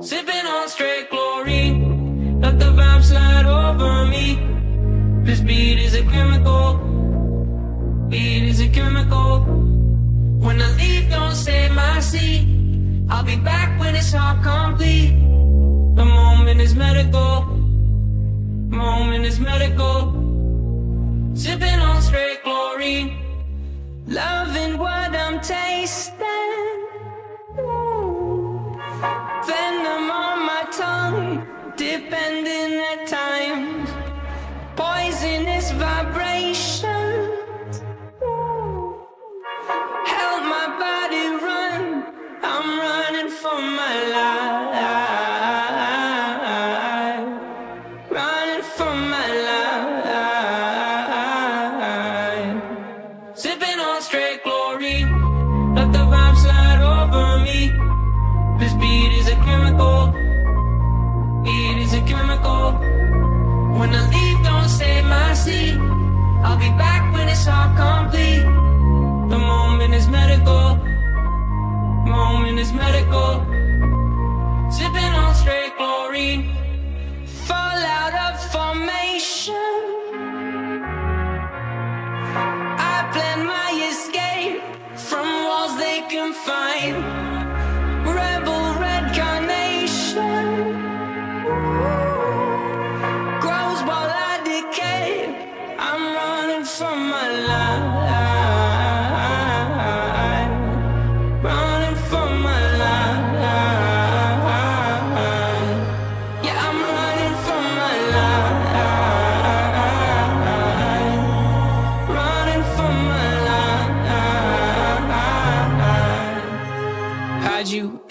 Sipping on straight chlorine, let the vibe slide over me. This beat I'll be back when it's all complete. The moment is medical, moment is medical. Sipping on straight chlorine, loving what I'm tasting. Venom on my tongue, depending at times. Poisonous When I leave, don't save my seat. I'll be back when it's all complete. Medical. Sipping on straight chlorine. Fall out of formation. I plan my escape from walls they can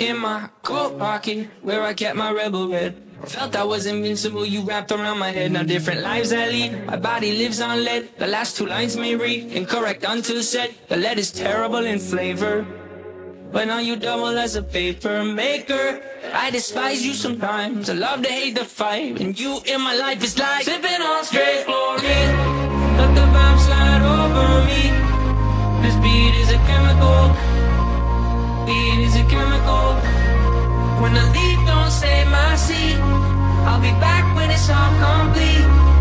in my coat pocket where I kept my rebel red. Felt I was invincible, you wrapped around my head. Now different lives I lead, my body lives on lead. The last two lines may read incorrect until said. The lead is terrible in flavor. But now you double as a pacemaker. I despise you sometimes. I love to hate the fight. And you in my life is like sipping on straight chlorine. Let the vibe slide over me. This beat is a chemical. Beat is a chemical. When I leave, don't save my seat. I'll be back when it's all complete.